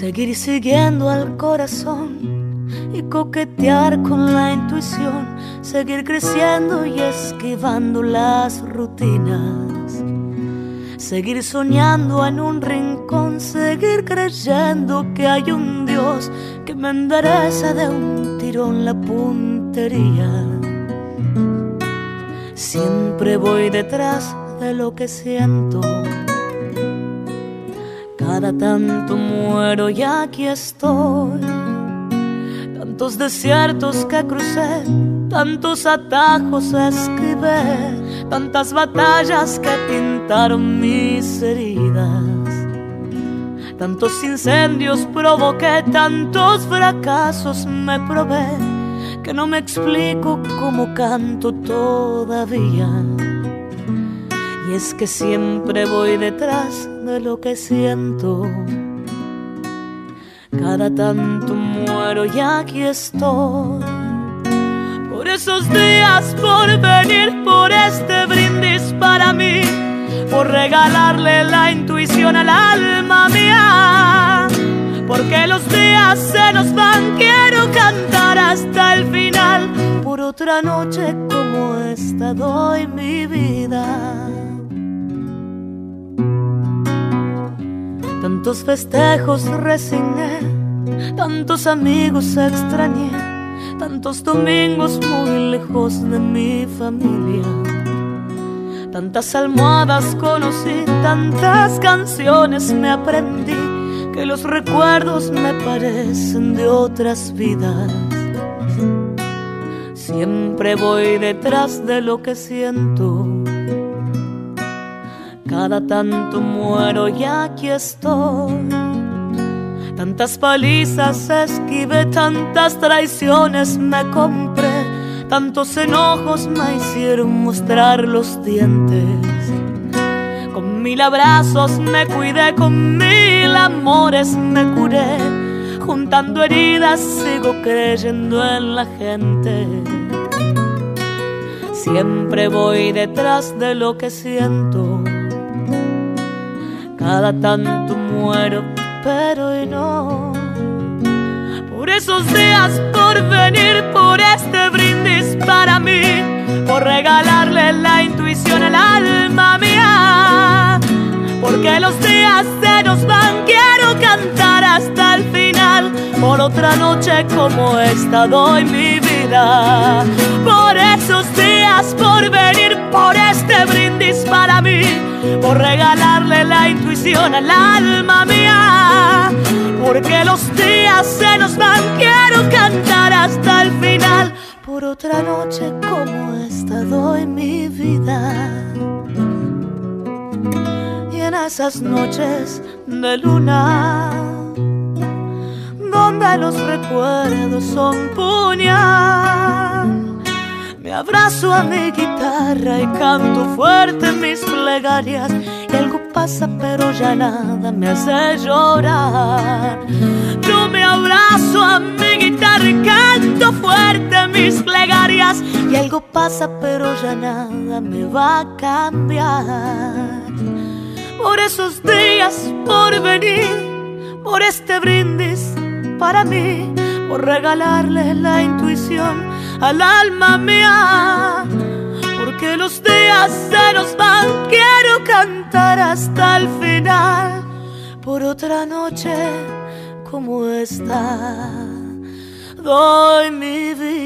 Seguir siguiendo al corazón y coquetear con la intuición, seguir creciendo y esquivando las rutinas. Seguir soñando en un rincón, seguir creyendo que hay un Dios que me endereza de un tirón la puntería. Siempre voy detrás de lo que siento. Tanto muero y aquí estoy. Tantos desiertos que crucé, tantos atajos escribí, tantas batallas que pintaron mis heridas. Tantos incendios provoqué, tantos fracasos me probé, que no me explico cómo canto todavía. Y es que siempre voy detrás de lo que siento. Cada tanto muero y aquí estoy. Por esos días, por venir, por este brindis para mí, por regalarle la intuición al alma mía. Porque los días se nos van, quiero cantar hasta el final. Por otra noche como esta doy mi vida. Tantos festejos resigné, tantos amigos extrañé, tantos domingos muy lejos de mi familia. Tantas almohadas conocí, tantas canciones me aprendí, que los recuerdos me parecen de otras vidas. Siempre voy detrás de lo que siento cada tanto muero y aquí estoy. Tantas palizas esquivé, tantas traiciones me compré, tantos enojos me hicieron mostrar los dientes. Con mil abrazos me cuidé, con mil amores me curé. Juntando heridas sigo creyendo en la gente. Siempre voy detrás de lo que siento cada tanto muero, pero hoy no. Por esos días, por venir, por este brindis para mí, por regalarle la intuición al alma mía. Porque los días se nos van, quiero cantar hasta el final. Por otra noche como esta doy mi vida. Por esos días, por por regalarle la intuición al alma mía. Porque los días se nos van, quiero cantar hasta el final. Por otra noche como esta doy mi vida. Y en esas noches de luna, donde los recuerdos son puñal abrazo a mi guitarra y canto fuerte mis plegarias. Y algo pasa, pero ya nada me hace llorar. Yo me abrazo a mi guitarra y canto fuerte mis plegarias. Y algo pasa, pero ya nada me va a cambiar. Por esos días, por venir, por este brindis para mí, por regalarle la intuición al alma mía, porque los días se nos van, quiero cantar hasta el final, por otra noche como esta, doy mi vida.